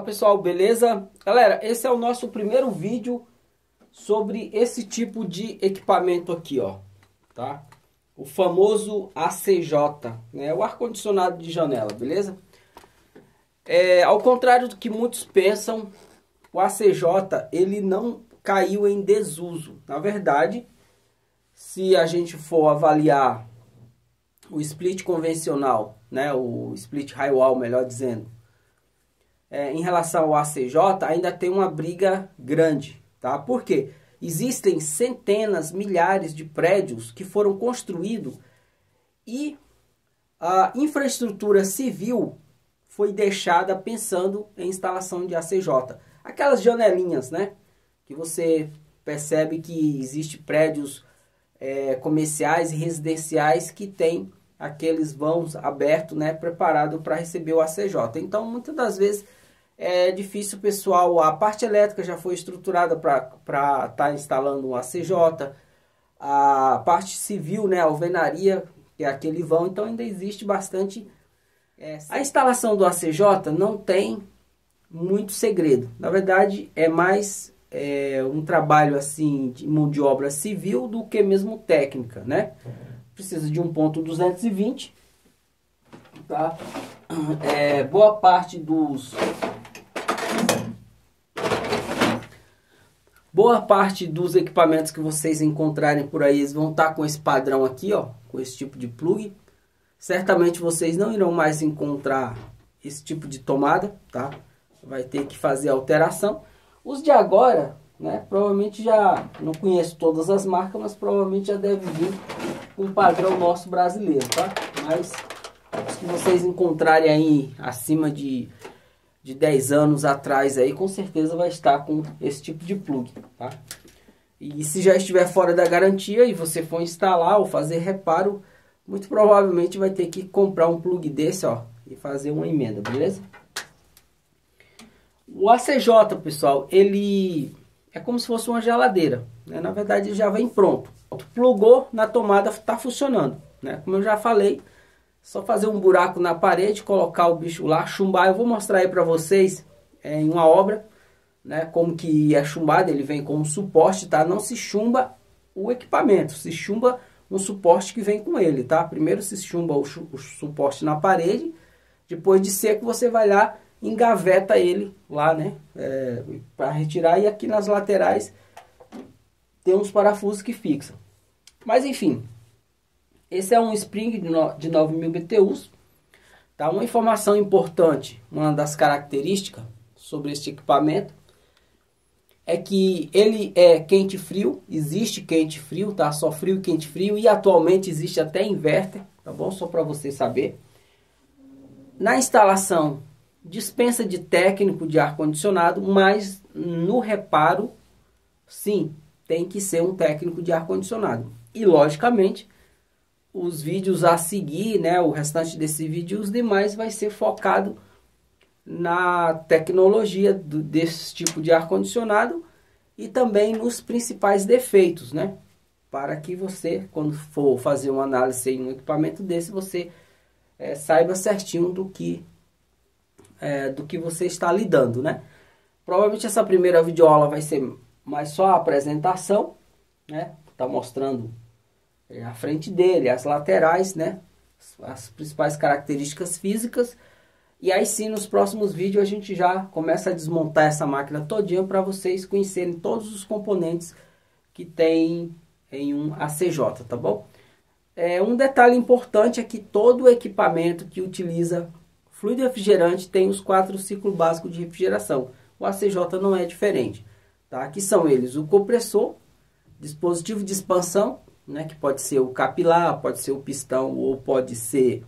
Fala pessoal, beleza? Galera, esse é o nosso primeiro vídeo sobre esse tipo de equipamento aqui, ó, tá? O famoso ACJ, né? O ar-condicionado de janela, beleza? É, ao contrário do que muitos pensam, o ACJ, ele não caiu em desuso. Na verdade, se a gente for avaliar o split convencional, né? O split high wall, melhor dizendo, é, em relação ao ACJ, ainda tem uma briga grande, tá? Porque existem centenas, milhares de prédios que foram construídos e a infraestrutura civil foi deixada pensando em instalação de ACJ. Aquelas janelinhas, né? Que você percebe que existe prédios é, comerciais e residenciais que tem aqueles vãos abertos, né? Preparado para receber o ACJ. Então, muitas das vezes é difícil, pessoal. A parte elétrica já foi estruturada para estar tá instalando um ACJ. A parte civil, né, a alvenaria, que é aquele vão, então ainda existe bastante. A instalação do ACJ não tem muito segredo. Na verdade, é mais é, um trabalho assim de mão de obra civil do que mesmo técnica, né? Precisa de um ponto 220, tá? É, boa parte dos Boa parte dos equipamentos que vocês encontrarem por aí vão estar tá com esse padrão aqui, ó, com esse tipo de plug. Certamente vocês não irão mais encontrar esse tipo de tomada, tá? Vai ter que fazer alteração. Os de agora, né, provavelmente já não conheço todas as marcas, mas provavelmente já deve vir com um padrão nosso brasileiro, tá? Mas que vocês encontrarem aí acima de de 10 anos atrás aí, com certeza vai estar com esse tipo de plug, tá? E se já estiver fora da garantia e você for instalar ou fazer reparo, muito provavelmente vai ter que comprar um plug desse, ó, e fazer uma emenda, beleza? O ACJ, pessoal, ele é como se fosse uma geladeira, né? Na verdade, ele já vem pronto. Plugou na tomada, está funcionando, né? Como eu já falei, só fazer um buraco na parede, colocar o bicho lá, chumbar. Eu vou mostrar aí para vocês é, em uma obra, né, como que é chumbado. Ele vem com um suporte, tá? Não se chumba o equipamento, se chumba um suporte que vem com ele, tá? Primeiro se chumba o, o suporte na parede, depois de seco você vai lá engaveta ele lá, né, é, para retirar e aqui nas laterais tem uns parafusos que fixam. Mas enfim, esse é um Spring de 9.000 BTUs. Tá? Uma informação importante, uma das características sobre este equipamento é que ele é quente frio, existe quente frio, tá? Só frio e quente frio e atualmente existe até inverter, tá bom? Só para você saber. Na instalação dispensa de técnico de ar condicionado, mas no reparo sim, tem que ser um técnico de ar condicionado. E logicamente, os vídeos a seguir, né, o restante desse vídeo, os demais vai ser focado na tecnologia do, desse tipo de ar-condicionado e também nos principais defeitos, né? Para que você, quando for fazer uma análise em um equipamento desse, você é, saiba certinho do que, é, do que você está lidando, né? Provavelmente essa primeira videoaula vai ser mais só a apresentação, né? Tá mostrando é, a frente dele, as laterais, né? As principais características físicas. E aí sim, nos próximos vídeos a gente já começa a desmontar essa máquina todinha para vocês conhecerem todos os componentes que tem em um ACJ, tá bom? É, um detalhe importante é que todo equipamento que utiliza fluido refrigerante tem os quatro ciclos básicos de refrigeração. O ACJ não é diferente, tá? Que são eles o compressor, dispositivo de expansão, né, que pode ser o capilar, pode ser o pistão ou pode ser,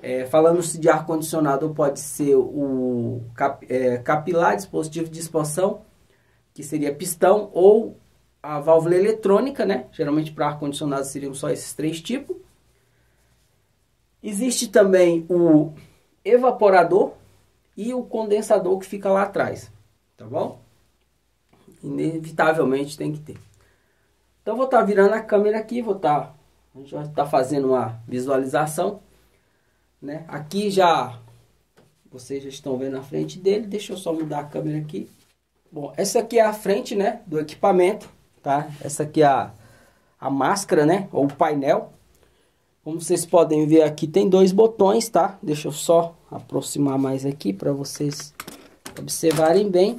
é, falando-se de ar-condicionado, pode ser o cap, é, capilar, dispositivo de expansão, que seria pistão, ou a válvula eletrônica, né? Geralmente para ar-condicionado seriam só esses três tipos. Existe também o evaporador e o condensador que fica lá atrás, tá bom? Inevitavelmente tem que ter. Então vou estar tá virando a câmera aqui, vou estar, tá, a gente vai estar tá fazendo uma visualização, né? Aqui já Vocês já estão vendo a frente dele. Deixa eu só mudar a câmera aqui. Bom, essa aqui é a frente, né, do equipamento, tá? Essa aqui é a, a máscara, né, ou o painel. Como vocês podem ver aqui, tem dois botões, tá? Deixa eu só aproximar mais aqui para vocês observarem bem.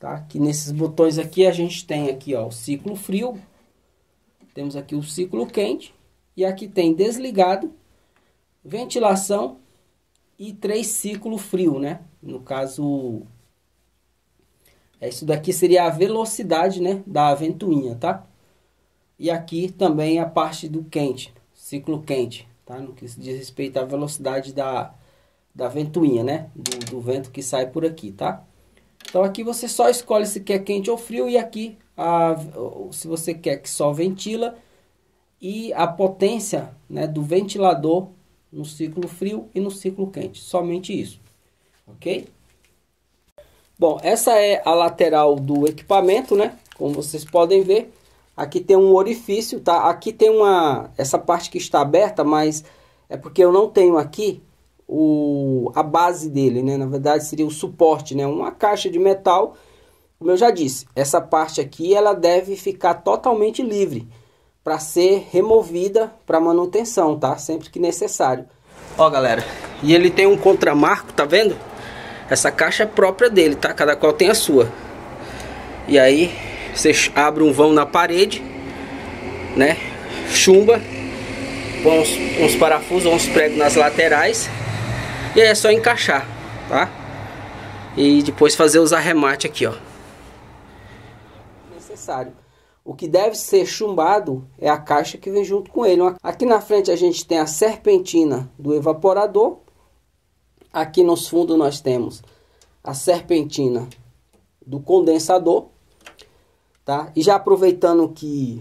Tá? Aqui nesses botões aqui a gente tem aqui, ó, o ciclo frio. Temos aqui o ciclo quente. E aqui tem desligado, ventilação e três ciclo frio, né? No caso, é, isso daqui seria a velocidade, né, da ventoinha, tá? E aqui também a parte do quente, ciclo quente, tá? No que diz respeito à velocidade da, da ventoinha, né? Do, do vento que sai por aqui, tá? Então aqui você só escolhe se quer quente ou frio e aqui a, se você quer que só ventila e a potência né, do ventilador no ciclo frio e no ciclo quente. Somente isso. Ok? Bom, essa é a lateral do equipamento, né? Como vocês podem ver. Aqui tem um orifício, tá? Aqui tem uma... Essa parte que está aberta, mas é porque eu não tenho aqui o, a base dele, né? Na verdade seria o suporte, né? Uma caixa de metal. Como eu já disse, essa parte aqui ela deve ficar totalmente livre para ser removida para manutenção, tá? Sempre que necessário. Ó, galera, e ele tem um contramarco, tá vendo? Essa caixa é própria dele, tá? Cada qual tem a sua. E aí, você abre um vão na parede, né? Chumba, põe uns, uns parafusos, uns pregos nas laterais. E aí é só encaixar, tá? E depois fazer os arremates aqui, ó. Necessário. O que deve ser chumbado é a caixa que vem junto com ele. Aqui na frente a gente tem a serpentina do evaporador. Aqui nos fundos nós temos a serpentina do condensador. Tá? E já aproveitando que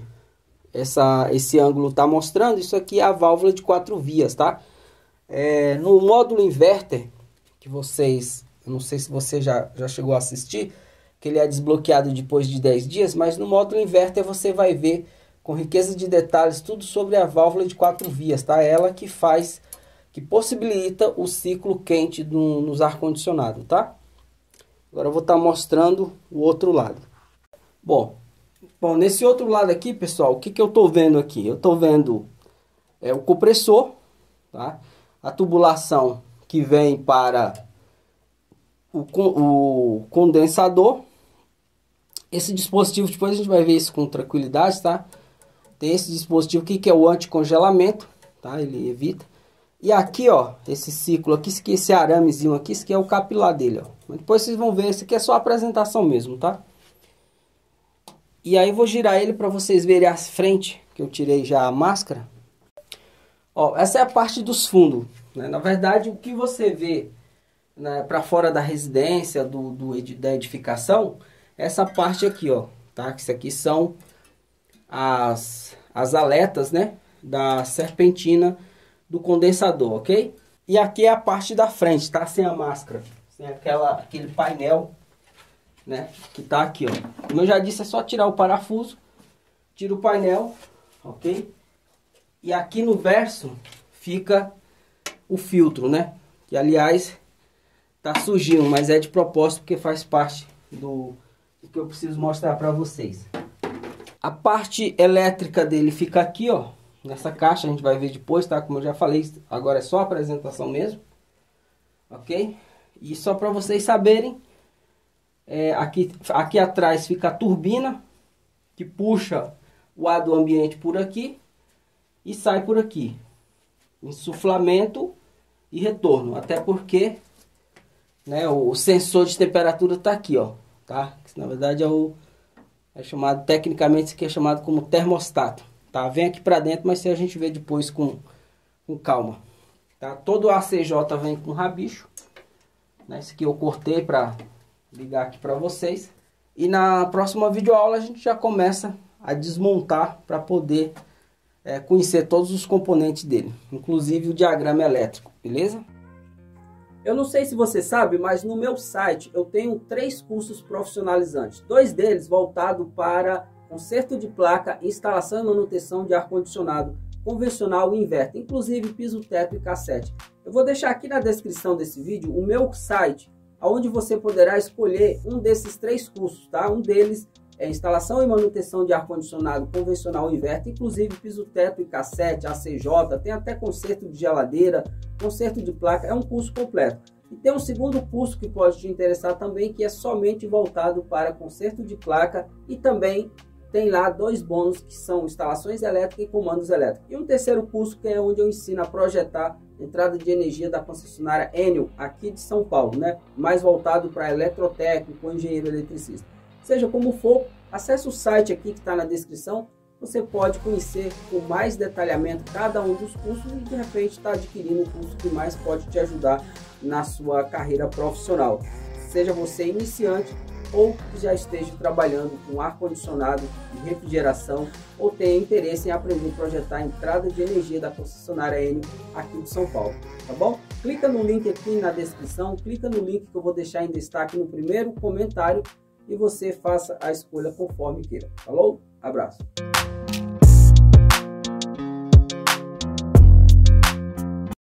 essa, esse ângulo está mostrando, isso aqui é a válvula de quatro vias, tá? É, no módulo inverter, que vocês, não sei se você já, já chegou a assistir, que ele é desbloqueado depois de 10 dias, mas no módulo inverter você vai ver com riqueza de detalhes tudo sobre a válvula de quatro vias, tá? Ela que faz, que possibilita o ciclo quente do, nos ar-condicionado, tá? Agora eu vou estar tá mostrando o outro lado. Bom, bom, nesse outro lado aqui, pessoal, o que, que eu estou vendo aqui? Eu estou vendo é, o compressor, tá? A tubulação que vem para o, o condensador esse dispositivo, depois a gente vai ver isso com tranquilidade, tá? Tem esse dispositivo aqui que é o anticongelamento, tá? Ele evita. E aqui, ó, esse ciclo aqui, esse, aramezinho aqui, esse aqui é o capilar dele, ó. Depois vocês vão ver, esse aqui é só a apresentação mesmo, tá? E aí vou girar ele para vocês verem as frentes, que eu tirei já a máscara. Ó, essa é a parte dos fundos, né? Na verdade, o que você vê né, para fora da residência, do, do, da edificação essa parte aqui, ó, tá? Isso aqui são as, as aletas, né? Da serpentina do condensador, ok? E aqui é a parte da frente, tá? Sem a máscara, sem aquela, aquele painel, né? Que tá aqui, ó. Como eu já disse, é só tirar o parafuso, tira o painel, ok? E aqui no verso fica o filtro, né? Que aliás tá sujinho, mas é de propósito porque faz parte do que eu preciso mostrar para vocês. A parte elétrica dele fica aqui, ó, nessa caixa, a gente vai ver depois, tá? Como eu já falei, agora é só apresentação mesmo, ok? E só para vocês saberem, é, aqui, aqui atrás fica a turbina, que puxa o ar do ambiente por aqui e sai por aqui. Insuflamento e retorno, até porque né, o sensor de temperatura está aqui, ó tá? Que, na verdade é o é chamado tecnicamente isso aqui é chamado como termostato, tá? Vem aqui para dentro, mas se a gente vê depois com, com calma, tá? Todo o ACJ vem com rabicho, né? Esse aqui eu cortei para ligar aqui para vocês. E na próxima videoaula a gente já começa a desmontar para poder é, conhecer todos os componentes dele, inclusive o diagrama elétrico, beleza? Eu não sei se você sabe, mas no meu site eu tenho três cursos profissionalizantes. Dois deles voltados para conserto de placa, instalação e manutenção de ar-condicionado convencional e inverter, inclusive piso, teto e cassete. Eu vou deixar aqui na descrição desse vídeo o meu site, onde você poderá escolher um desses três cursos, tá? Um deles é instalação e manutenção de ar-condicionado convencional inverter, inclusive piso, teto e cassete, ACJ, tem até conserto de geladeira, conserto de placa, é um curso completo. E tem um segundo curso que pode te interessar também, que é somente voltado para conserto de placa e também tem lá dois bônus que são instalações elétricas e comandos elétricos. E um terceiro curso que é onde eu ensino a projetar entrada de energia da concessionária Enel aqui de São Paulo, né? Mais voltado para eletrotécnico, engenheiro eletricista. Seja como for, acesse o site aqui que está na descrição. Você pode conhecer com mais detalhamento cada um dos cursos e de repente estar tá adquirindo o curso que mais pode te ajudar na sua carreira profissional. Seja você iniciante ou que já esteja trabalhando com ar-condicionado e refrigeração ou tenha interesse em aprender a projetar a entrada de energia da concessionária Enel aqui de São Paulo, tá bom? Clica no link aqui na descrição, clica no link que eu vou deixar em destaque no primeiro comentário e você faça a escolha conforme queira. Falou? Abraço!